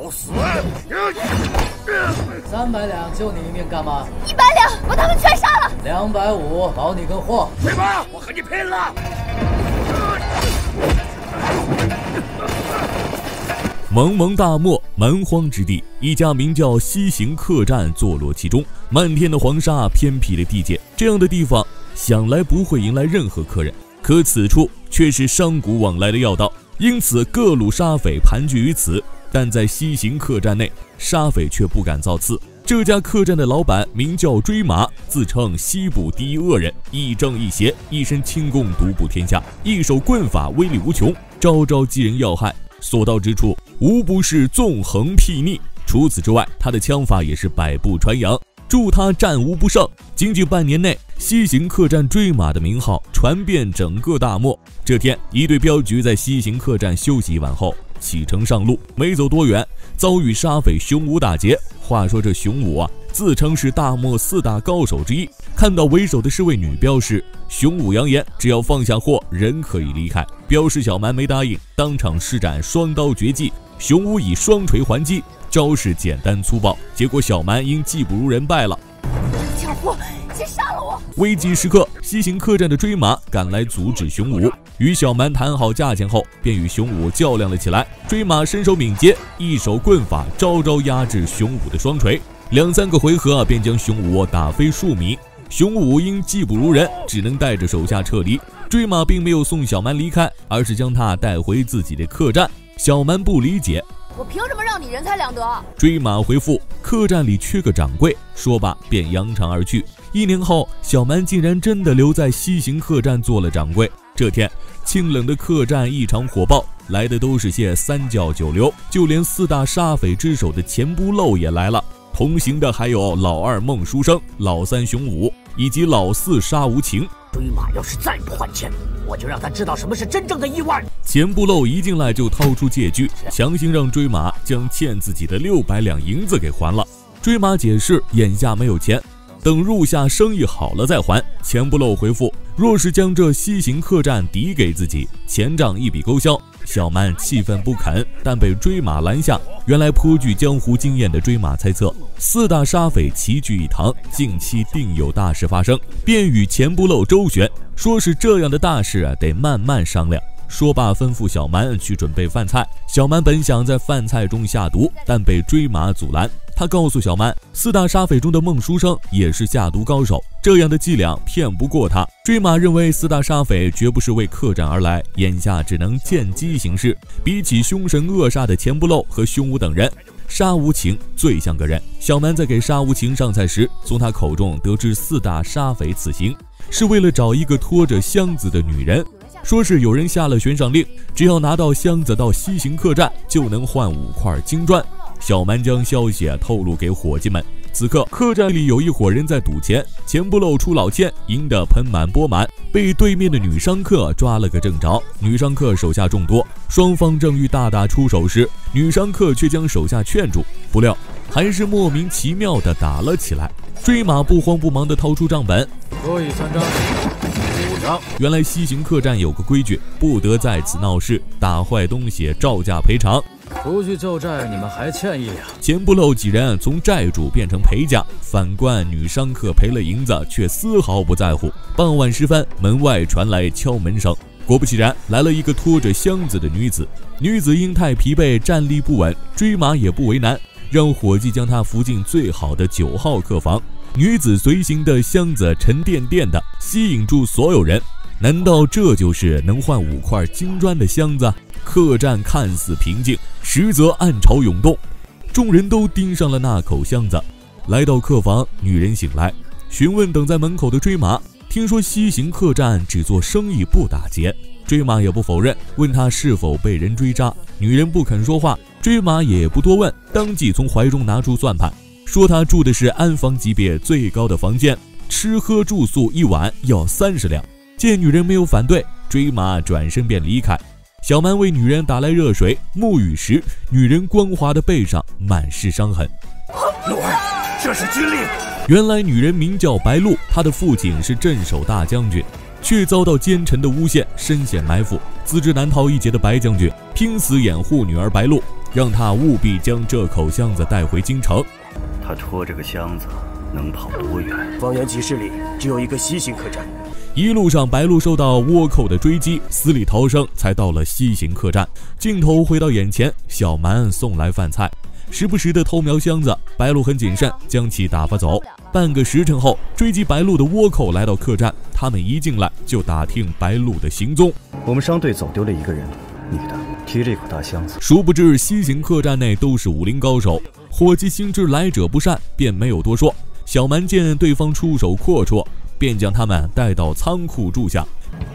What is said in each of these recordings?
找死！三百两救你一命干嘛？一百两把他们全杀了。两百五保你个货！对吧？我和你拼了！蒙蒙大漠蛮荒之地，一家名叫西行客栈坐落其中。漫天的黄沙，偏僻的地界，这样的地方想来不会迎来任何客人。可此处却是商贾往来的要道，因此各路沙匪盘踞于此。但在西行客栈内，沙匪却不敢造次。这家客栈的老板名叫追马，自称西部第一恶人，亦正亦邪，一身轻功独步天下，一手棍法威力无穷，招招击人要害，所到之处无不是纵横睥睨。除此之外，他的枪法也是百步穿杨，助他战无不胜。仅仅半年内，西行客栈追马的名号传遍整个大漠。这天，一队镖局在西行客栈休息一晚后。启程上路，没走多远，遭遇沙匪熊武打劫。话说这熊武啊，自称是大漠四大高手之一。看到为首的是位女镖师，熊武扬言，只要放下货，人可以离开。镖师小蛮没答应，当场施展双刀绝技，熊武以双锤还击，招式简单粗暴，结果小蛮因技不如人败了。家伙，先杀了我！危急时刻，西行客栈的追马赶来阻止熊武。与小蛮谈好价钱后，便与熊武较量了起来。追马身手敏捷，一手棍法招招压制熊武的双锤，两三个回合便将熊武打飞数米。熊武因技不如人，只能带着手下撤离。追马并没有送小蛮离开，而是将他带回自己的客栈。小蛮不理解，我凭什么让你人财两得？追马回复：客栈里缺个掌柜。说罢便扬长而去。一年后，小蛮竟然真的留在西行客栈做了掌柜。这天，清冷的客栈异常火爆，来的都是些三教九流，就连四大杀匪之首的钱不漏也来了。同行的还有老二孟书生、老三熊武以及老四沙无情。追马要是再不还钱，我就让他知道什么是真正的意外。钱不漏一进来就掏出借据，强行让追马将欠自己的六百两银子给还了。追马解释，眼下没有钱。等入夏生意好了再还。钱不漏回复：若是将这西行客栈抵给自己，钱账一笔勾销。小蛮气愤不肯，但被追马拦下。原来颇具江湖经验的追马猜测，四大沙匪齐聚一堂，近期定有大事发生，便与钱不漏周旋，说是这样的大事啊，得慢慢商量。说罢，吩咐小蛮去准备饭菜。小蛮本想在饭菜中下毒，但被追马阻拦。他告诉小蛮，四大沙匪中的孟书生也是下毒高手，这样的伎俩骗不过他。追马认为四大沙匪绝不是为客栈而来，眼下只能见机行事。比起凶神恶煞的钱不漏和凶武等人，沙无情最像个人。小蛮在给沙无情上菜时，从他口中得知四大沙匪此行是为了找一个拖着箱子的女人。说是有人下了悬赏令，只要拿到箱子到西行客栈，就能换五块金砖。小蛮将消息透露给伙计们。此刻客栈里有一伙人在赌钱，钱不露出老千，赢得盆满钵满，被对面的女商客抓了个正着。女商客手下众多，双方正欲大打出手时，女商客却将手下劝住，不料还是莫名其妙的打了起来。追马不慌不忙地掏出账本，可以三张。原来西行客栈有个规矩，不得在此闹事，打坏东西照价赔偿。出去救债，你们还欠一两。钱不漏几人从债主变成陪嫁，反观女商客赔了银子，却丝毫不在乎。傍晚时分，门外传来敲门声，果不其然，来了一个拖着箱子的女子。女子因太疲惫，站立不稳，追马也不为难，让伙计将她扶进最好的九号客房。女子随行的箱子沉甸甸的，吸引住所有人。难道这就是能换五块金砖的箱子？客栈看似平静，实则暗潮涌动。众人都盯上了那口箱子。来到客房，女人醒来，询问等在门口的追马。听说西行客栈只做生意不打劫，追马也不否认。问他是否被人追杀，女人不肯说话。追马也不多问，当即从怀中拿出算盘。说他住的是安防级别最高的房间，吃喝住宿一晚要三十两。见女人没有反对，追马转身便离开。小蛮为女人打来热水沐浴时，女人光滑的背上满是伤痕。鹿儿，这是军令。原来女人名叫白露，她的父亲是镇守大将军，却遭到奸臣的诬陷，身陷埋伏。自知难逃一劫的白将军拼死掩护女儿白露。让她务必将这口箱子带回京城。他拖着个箱子能跑多远？方圆几十里只有一个西行客栈。一路上，白鹿受到倭寇的追击，死里逃生，才到了西行客栈。镜头回到眼前，小蛮送来饭菜，时不时的偷瞄箱子。白鹿很谨慎，将其打发走。半个时辰后，追击白鹿的倭寇来到客栈，他们一进来就打听白鹿的行踪。我们商队走丢了一个人，女的，提着一口大箱子。殊不知，西行客栈内都是武林高手，伙计心知来者不善，便没有多说。小蛮见对方出手阔绰。便将他们带到仓库住下。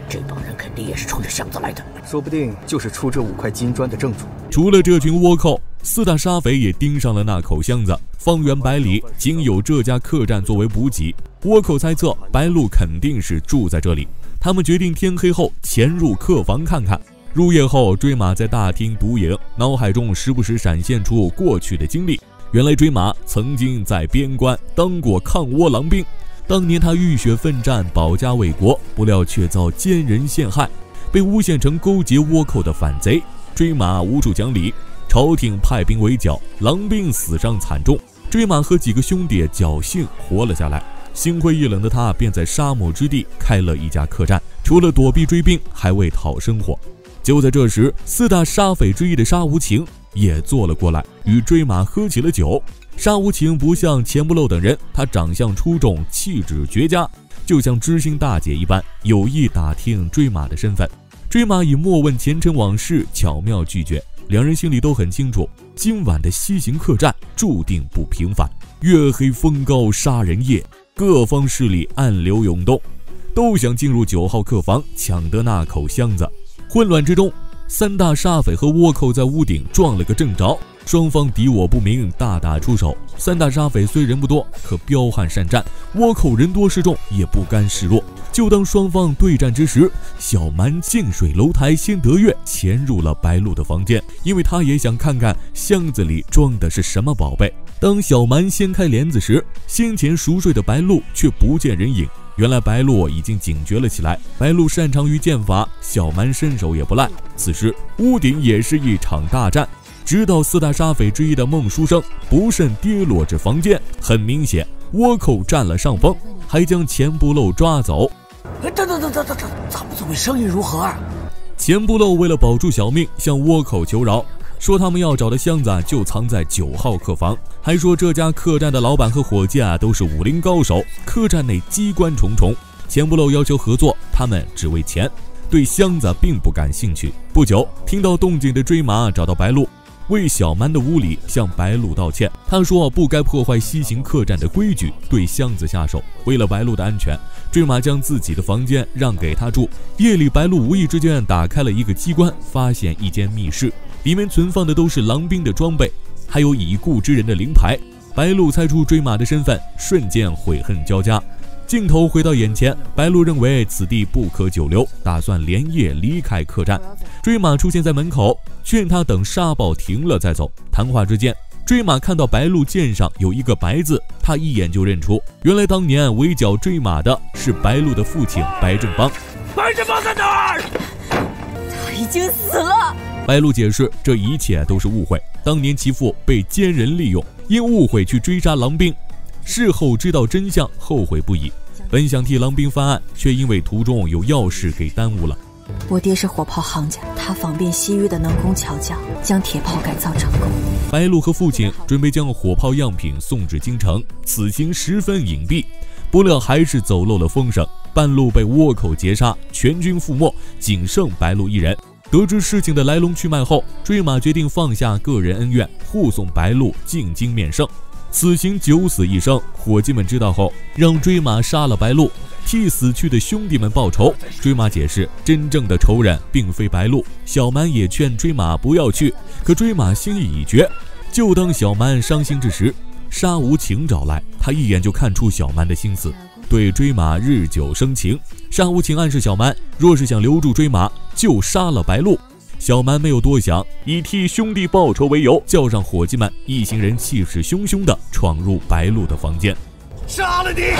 这帮人肯定也是冲着箱子来的，说不定就是出这五块金砖的正主。除了这群倭寇，四大沙匪也盯上了那口箱子。方圆百里仅有这家客栈作为补给。倭寇猜测白鹿肯定是住在这里，他们决定天黑后潜入客房看看。入夜后，追马在大厅独影，脑海中时不时闪现出过去的经历。原来追马曾经在边关当过抗倭狼兵。当年他浴血奋战，保家卫国，不料却遭奸人陷害，被诬陷成勾结倭寇的反贼。追马无处讲理，朝廷派兵围剿，狼兵死伤惨重。追马和几个兄弟侥幸活了下来。心灰意冷的他，便在沙漠之地开了一家客栈，除了躲避追兵，还为讨生活。就在这时，四大沙匪之一的沙无情也坐了过来，与追马喝起了酒。沙无情不像钱不漏等人，他长相出众，气质绝佳，就像知心大姐一般，有意打听追马的身份。追马以莫问前尘往事巧妙拒绝，两人心里都很清楚，今晚的西行客栈注定不平凡。月黑风高杀人夜，各方势力暗流涌动，都想进入九号客房抢得那口箱子。混乱之中，三大沙匪和倭寇在屋顶撞了个正着。双方敌我不明，大打出手。三大沙匪虽人不多，可彪悍善战；倭寇人多势众，也不甘示弱。就当双方对战之时，小蛮近水楼台先得月，潜入了白鹿的房间，因为他也想看看箱子里装的是什么宝贝。当小蛮掀开帘子时，先前熟睡的白鹿却不见人影。原来白鹿已经警觉了起来。白鹿擅长于剑法，小蛮身手也不赖。此时屋顶也是一场大战。直到四大杀匪之一的孟书生不慎跌落至房间，很明显倭寇占了上风，还将钱不漏抓走。等等等等等等，咱们这位生意如何啊？钱不漏为了保住小命，向倭寇求饶，说他们要找的箱子就藏在九号客房，还说这家客栈的老板和伙计啊都是武林高手，客栈内机关重重。钱不漏要求合作，他们只为钱，对箱子并不感兴趣。不久，听到动静的追马找到白鹿。为小蛮的无礼向白鹿道歉。他说不该破坏西行客栈的规矩，对箱子下手。为了白鹿的安全，追马将自己的房间让给他住。夜里，白鹿无意之间打开了一个机关，发现一间密室，里面存放的都是狼兵的装备，还有已故之人的灵牌。白鹿猜出追马的身份，瞬间悔恨交加。镜头回到眼前，白鹿认为此地不可久留，打算连夜离开客栈。追马出现在门口，劝他等沙暴停了再走。谈话之间，追马看到白鹿剑上有一个白字，他一眼就认出，原来当年围剿追马的是白鹿的父亲白正邦。白正邦在哪儿？他已经死了。白鹿解释，这一切都是误会，当年其父被奸人利用，因误会去追杀狼兵。事后知道真相，后悔不已。本想替狼兵翻案，却因为途中有要事给耽误了。我爹是火炮行家，他访遍西域的能工巧匠，将铁炮改造成功。白鹿和父亲准备将火炮样品送至京城，此行十分隐蔽，不料还是走漏了风声，半路被倭寇截杀，全军覆没，仅剩白鹿一人。得知事情的来龙去脉后，追马决定放下个人恩怨，护送白鹿进京面圣。此行九死一生，伙计们知道后，让追马杀了白鹿，替死去的兄弟们报仇。追马解释，真正的仇人并非白鹿。小蛮也劝追马不要去，可追马心意已决。就当小蛮伤心之时，沙无情找来，他一眼就看出小蛮的心思，对追马日久生情。沙无情暗示小蛮，若是想留住追马，就杀了白鹿。小蛮没有多想，以替兄弟报仇为由，叫上伙计们，一行人气势汹汹地闯入白鹿的房间，杀了你！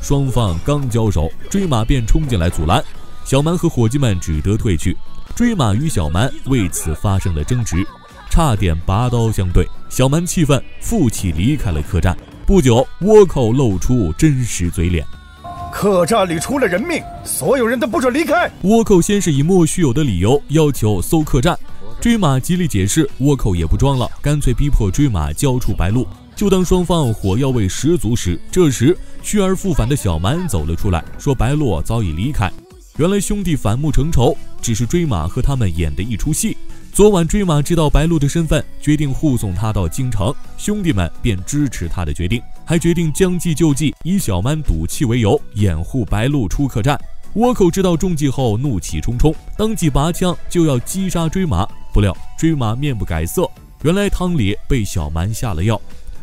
双方刚交手，追马便冲进来阻拦，小蛮和伙计们只得退去。追马与小蛮为此发生了争执。差点拔刀相对。小蛮气愤，负气离开了客栈。不久，倭寇露出真实嘴脸：客栈里出了人命，所有人都不准离开。倭寇先是以莫须有的理由要求搜客栈，追马极力解释，倭寇也不装了，干脆逼迫追马交出白鹿。就当双方火药味十足时，这时去而复返的小蛮走了出来，说白鹿早已离开。原来兄弟反目成仇，只是追马和他们演的一出戏。昨晚追马知道白鹿的身份，决定护送他到京城，兄弟们便支持他的决定，还决定将计就计，以小蛮赌气为由，掩护白鹿出客栈。倭寇知道中计后，怒气冲冲，当即拔枪就要击杀追马。不料追马面不改色，原来汤里被小蛮下了药。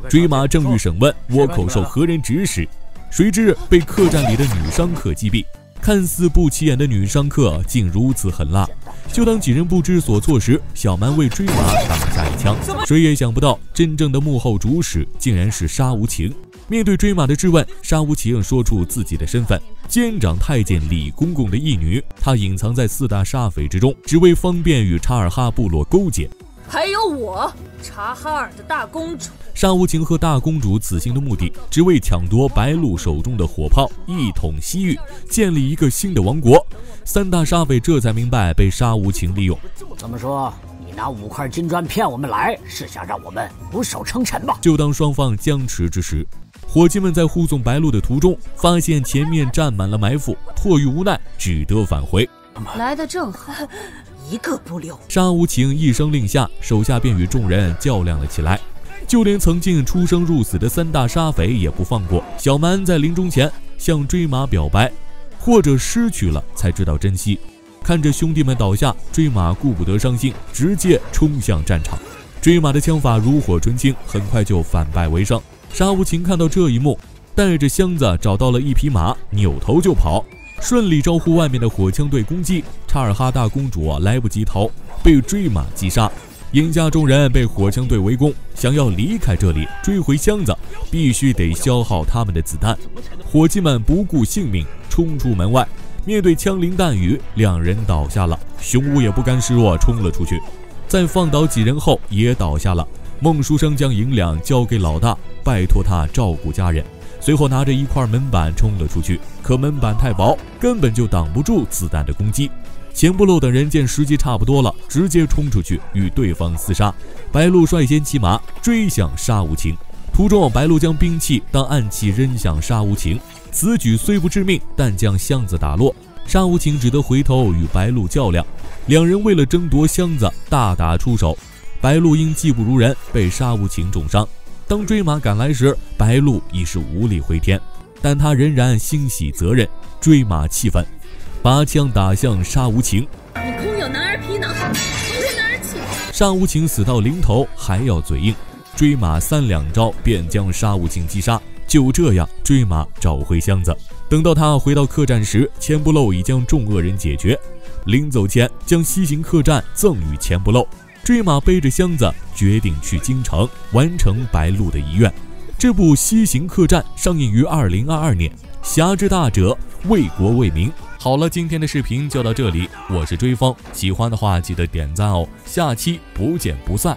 追马正欲审问，倭寇受何人指使？谁知被客栈里的女商客击毙。看似不起眼的女商客竟如此狠辣。就当几人不知所措时，小蛮为追马挡下一枪。谁也想不到，真正的幕后主使竟然是沙无情。面对追马的质问，沙无情说出自己的身份：监长太监李公公的义女。她隐藏在四大煞匪之中，只为方便与查尔哈部落勾结。还有我，查哈尔的大公主。沙无情和大公主此行的目的，只为抢夺白鹿手中的火炮，一统西域，建立一个新的王国。三大沙匪这才明白被沙无情利用。怎么说，你拿五块金砖骗我们来，是想让我们俯首称臣吧？就当双方僵持之时，伙计们在护送白鹿的途中，发现前面站满了埋伏，迫于无奈，只得返回。来的正好。一个不留。沙无情一声令下，手下便与众人较量了起来。就连曾经出生入死的三大沙匪也不放过。小蛮在临终前向追马表白，或者失去了才知道珍惜。看着兄弟们倒下，追马顾不得伤心，直接冲向战场。追马的枪法如火纯青，很快就反败为胜。沙无情看到这一幕，带着箱子找到了一匹马，扭头就跑。顺利招呼外面的火枪队攻击，查尔哈大公主来不及逃，被追马击杀。赢家众人被火枪队围攻，想要离开这里追回箱子，必须得消耗他们的子弹。伙计们不顾性命冲出门外，面对枪林弹雨，两人倒下了。熊武也不甘示弱，冲了出去，在放倒几人后也倒下了。孟书生将银两交给老大，拜托他照顾家人。随后拿着一块门板冲了出去，可门板太薄，根本就挡不住子弹的攻击。钱不漏等人见时机差不多了，直接冲出去与对方厮杀。白鹿率先骑马追向沙无情，途中白鹿将兵器当暗器扔向沙无情，此举虽不致命，但将箱子打落。沙无情只得回头与白鹿较量，两人为了争夺箱子大打出手。白鹿因技不如人，被沙无情重伤。当追马赶来时，白鹿已是无力回天，但他仍然欣喜责任。追马气愤，拔枪打向沙无情。你空有男儿皮囊，从哪儿起？沙无情死到临头还要嘴硬，追马三两招便将沙无情击杀。就这样，追马找回箱子。等到他回到客栈时，钱不漏已将众恶人解决。临走前，将西行客栈赠与钱不漏。追马背着箱子，决定去京城完成白鹿的遗愿。这部《西行客栈》上映于二零二二年。侠之大者，为国为民。好了，今天的视频就到这里，我是追风，喜欢的话记得点赞哦，下期不见不散。